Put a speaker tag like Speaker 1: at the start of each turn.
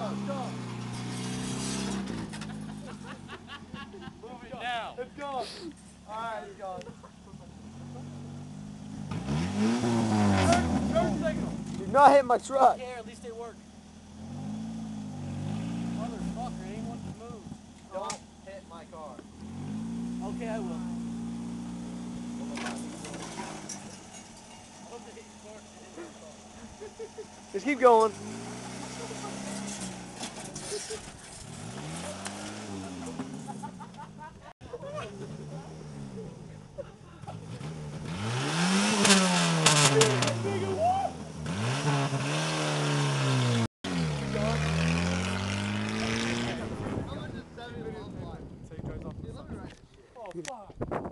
Speaker 1: Stop,
Speaker 2: stop. Move it now. Let's go. Alright, let's go. Turn, signal.
Speaker 3: Did not hit my truck.
Speaker 1: Yeah, at least they work. Motherfucker, it ain't want to move.
Speaker 2: Don't hit my car.
Speaker 1: Okay, I will.
Speaker 3: Just keep going.
Speaker 2: Oh, fuck.